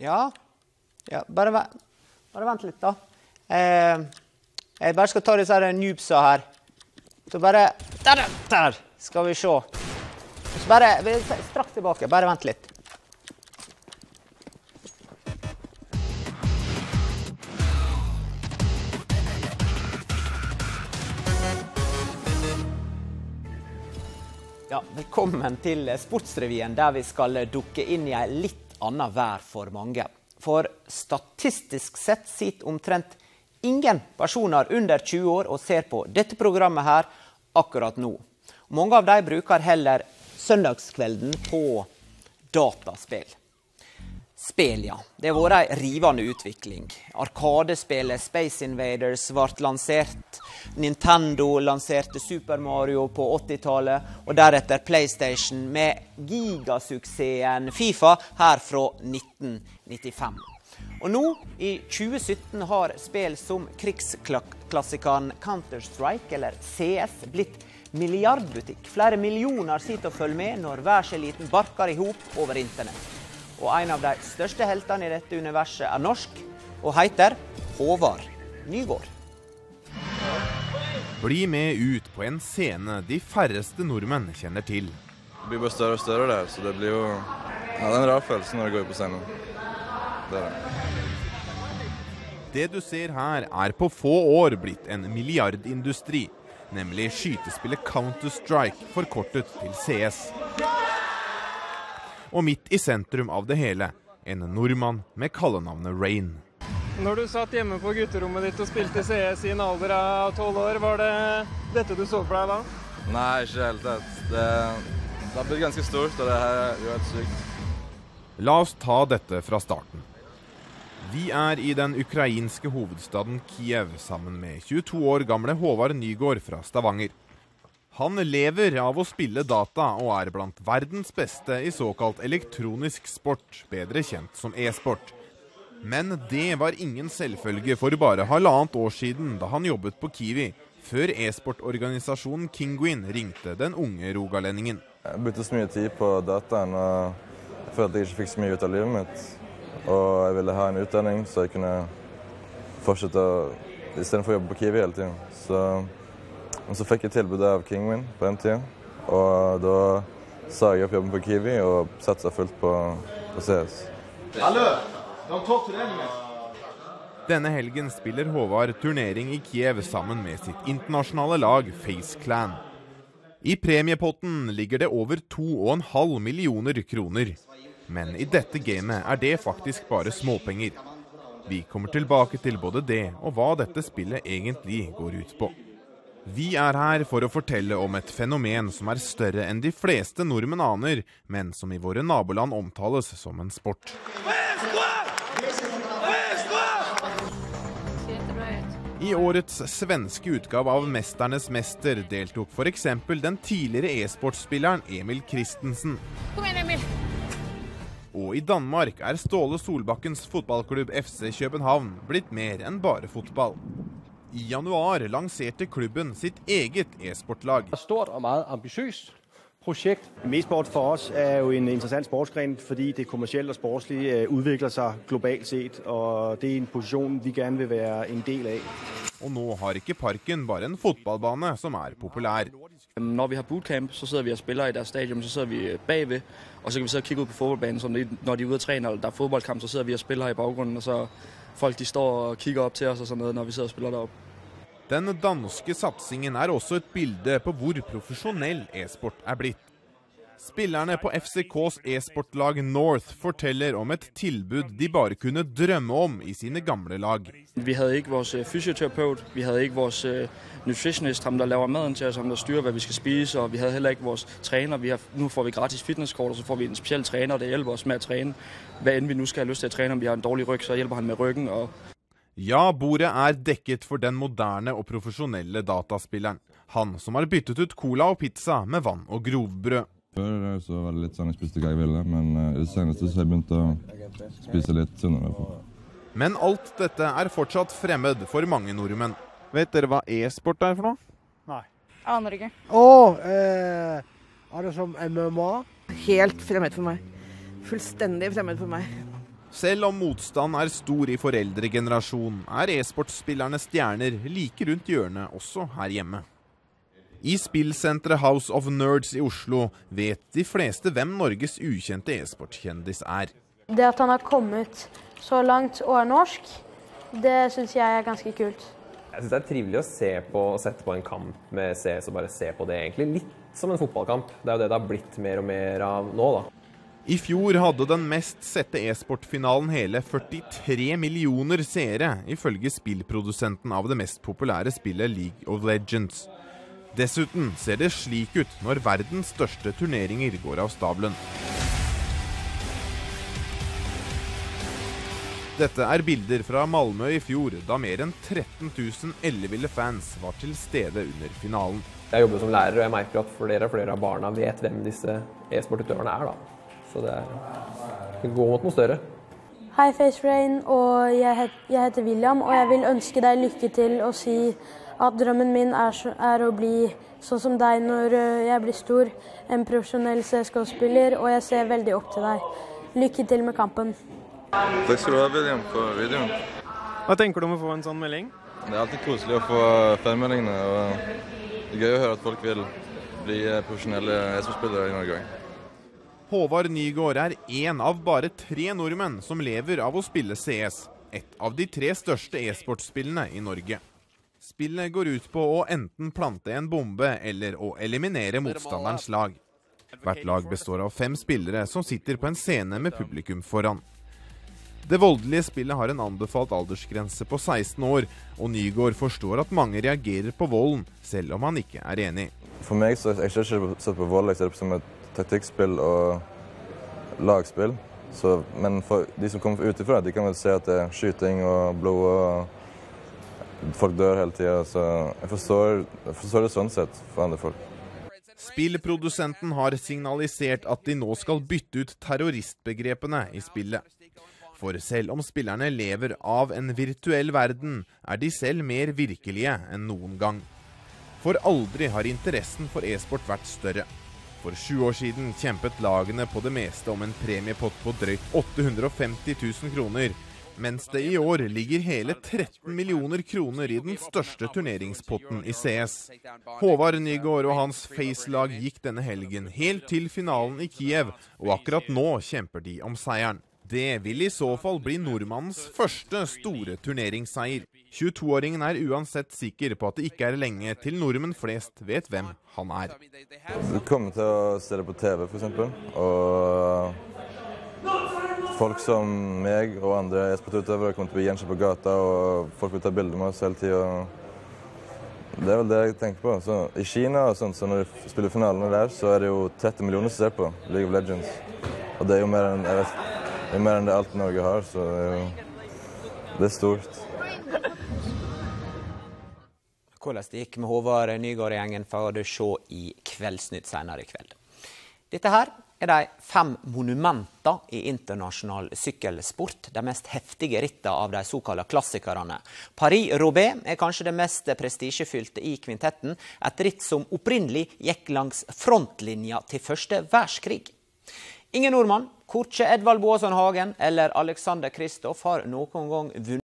Ja. ja bare, bare, vent litt, da. Eh, jeg bare skal ta disse her noobsa her. Så bare Der! der skal vi se. Så bare Straks tilbake. Bare vent litt. Ja, velkommen til Sportsrevyen, der vi skal dukke inn i ei litt anna vær for mange. For statistisk sett sitter omtrent ingen personer under 20 år og ser på dette programmet her akkurat nå. Mange av de bruker heller søndagskvelden på dataspill. Spill, ja. Det har vært ei rivende utvikling. Arkadespillet Space Invaders ble lansert. Nintendo lanserte Super Mario på 80-tallet, og deretter PlayStation med gigasuksessen Fifa her fra 1995. Og nå, i 2017, har spill som krigsklassikeren Counter-Strike, eller CS, blitt milliardbutikk. Flere millioner sitter og følger med når hver barker i hop over internett. Og en av de største heltene i dette universet er norsk og heter Håvard Nygård. Bli med ut på en scene de færreste nordmenn kjenner til. Det blir bare større og større der, så det blir jo ja, det er en rar følelse når du går på scenen. Det det. Det du ser her, er på få år blitt en milliardindustri. Nemlig skytespillet Counter-Strike, forkortet til CS og midt i sentrum av det hele en nordmann med kallenavnet Rain. Når du satt hjemme på gutterommet ditt og spilte CS i en alder av tolv år, var det dette du så for deg da? Nei, ikke i det hele tatt. Det, det har blitt ganske stort, og det her er jo helt sykt. La oss ta dette fra starten. Vi er i den ukrainske hovedstaden Kiev sammen med 22 år gamle Håvard Nygård fra Stavanger. Han lever av å spille data og er blant verdens beste i såkalt elektronisk sport, bedre kjent som e-sport. Men det var ingen selvfølge for bare halvannet år siden, da han jobbet på Kiwi, før e-sportorganisasjonen Kinguin ringte den unge rogalendingen. Jeg brukte så mye tid på dataen og jeg følte at jeg ikke fikk så mye ut av livet mitt. Og jeg ville ha en utdanning så jeg kunne fortsette å istedenfor å jobbe på Kiwi hele tiden. Så men så fikk jeg tilbud av Kingwin på den tida, og da sa jeg opp jobben på Kiwi og satsa fullt på, på CS. Denne helgen spiller Håvard turnering i Kiev sammen med sitt internasjonale lag Face Clan. I premiepotten ligger det over 2,5 millioner kroner. Men i dette gamet er det faktisk bare småpenger. Vi kommer tilbake til både det og hva dette spillet egentlig går ut på. Vi er her for å fortelle om et fenomen som er større enn de fleste nordmenn aner, men som i våre naboland omtales som en sport. I årets svenske utgave av 'Mesternes mester' deltok f.eks. den tidligere e-sportspilleren Emil Christensen. Kom igjen, Emil! Og i Danmark er Ståle Solbakkens fotballklubb FC København blitt mer enn bare fotball. I januar lanserte klubben sitt eget e-sportlag. Stort og meget ambisiøst projekt. E-sport for oss er jo en interessant sportsgren fordi det kommersielle og sportslig øh, utvikler seg globalt sett. Og det er en posisjon vi gjerne vil være en del av. Og nå har ikke parken bare en fotballbane som er populær. Når vi har bootcamp, så sitter vi og spiller i deres stadion. Så sitter vi bagved, og så kan vi sidde og kikke ut på fotballbanen. Så når de er ute og trener eller der er fotballkamp, så sitter vi og spiller her i bakgrunnen. Og så folk de står og kikker opp til oss og sånn når vi sitter og spiller der oppe. Den danske satsingen er også et bilde på hvor profesjonell e-sport er blitt. Spillerne på FCKs e-sportlag North forteller om et tilbud de bare kunne drømme om i sine gamle lag. Vi hadde ikke vår øh, fysioterapeut, vi hadde ikke vår øh, nutritionist, ham der lager maten til oss, ham der styrer hva vi skal spise, og vi hadde heller ikke vår trener. Har, nå får vi gratis fitnesskort, og så får vi en spesiell trener, og det hjelper oss med å trene. Hva enn vi nå skal ha lyst til å trene, om vi har en dårlig rygg, så hjelper han med ryggen. og ja, bordet er dekket for den moderne og profesjonelle dataspilleren. Han som har byttet ut cola og pizza med vann og grovbrød. Før så var det litt sånn jeg spiste hva jeg ville, men eh, i det seneste så har jeg begynt å spise litt sunnere. Men alt dette er fortsatt fremmed for mange nordmenn. Vet dere hva e-sport er for noe? Nei. Aner ikke. Å, eh, er det som MMA? Helt fremmed for meg. Fullstendig fremmed for meg. Selv om motstand er stor i foreldregenerasjonen, er e-sportspillerne stjerner like rundt hjørnet også her hjemme. I spillsenteret House of Nerds i Oslo vet de fleste hvem Norges ukjente e-sportkjendis er. Det at han har kommet så langt og er norsk, det syns jeg er ganske kult. Jeg syns det er trivelig å se på og sette på en kamp med CS og bare se på det, egentlig. Litt som en fotballkamp. Det er jo det det har blitt mer og mer av nå, da. I fjor hadde den mest sette e-sportfinalen hele 43 millioner seere, ifølge spillprodusenten av det mest populære spillet League of Legends. Dessuten ser det slik ut når verdens største turneringer går av stabelen. Dette er bilder fra Malmö i fjor, da mer enn 13 000 elleville fans var til stede under finalen. Jeg jobber som lærer, og jeg merker at flere og flere av barna vet hvem disse e-sportutøverne er. da. Så det, er, går mot noe større. Hei, FaceRain, og jeg, het, jeg, heter William, og jeg vil ønske deg lykke til og si at drømmen min er, er å bli sånn som deg når øh, jeg blir stor, en profesjonell CSK-spiller, og jeg ser veldig opp til deg. Lykke til med kampen. Takk skal du ha, William, for videoen. Hva tenker du om å få en sånn melding? Det er alltid koselig å få fanmeldingene. og Det er gøy å høre at folk vil bli profesjonelle SV-spillere i Norge. Håvard Nygaard er én av bare tre nordmenn som lever av å spille CS. Et av de tre største e-sportspillene i Norge. Spillet går ut på å enten plante en bombe eller å eliminere motstanderens lag. Hvert lag består av fem spillere som sitter på en scene med publikum foran. Det voldelige spillet har en anbefalt aldersgrense på 16 år, og Nygaard forstår at mange reagerer på volden, selv om han ikke er enig. For meg så jeg ser ikke sett på vold, jeg ser det som et taktikkspill og lagspill. Så, men for de som kommer utenfra, de kan vel se at det er skyting og blod og folk dør hele tida. Så jeg forstår, jeg forstår det sånn sett for andre folk. Spillprodusenten har signalisert at de nå skal bytte ut terroristbegrepene i spillet. For selv om spillerne lever av en virtuell verden, er de selv mer virkelige enn noen gang. For aldri har interessen for e-sport vært større. For sju år siden kjempet lagene på det meste om en premiepott på drøyt 850 000 kroner, mens det i år ligger hele 13 millioner kroner i den største turneringspotten i CS. Håvard Nygaard og hans Face-lag gikk denne helgen helt til finalen i Kiev, og akkurat nå kjemper de om seieren. Det vil i så fall bli nordmannens første store turneringsseier. 22-åringen er uansett sikker på at det ikke er lenge til nordmenn flest vet hvem han er. Du kommer til å se det på TV, f.eks. Og folk som meg og andre e-sportutøvere kommer til å bli gjenkjent på gata, og folk vil ta bilder med oss hele tida. Det er vel det jeg tenker på. Så I Kina og sånt, så når de spiller finalene der, så er det jo 30 millioner som ser på League of Legends. Og det er jo mer enn vet, det er mer enn det alt Norge har, så det er, jo, det er stort. Hvordan det gikk med Håvard Nygaard-gjengen, får du se i Kveldsnytt senere i kveld. Dette her er de fem monumenter i internasjonal sykkelsport. De mest heftige rittene av de såkalte klassikerne. Paris-Roubais er kanskje det mest prestisjefylte i kvintetten. Et ritt som opprinnelig gikk langs frontlinja til første verdenskrig. Ingen nordmann, korkje Edvald Boasson Hagen eller Alexander Kristoff har noen gang vunnet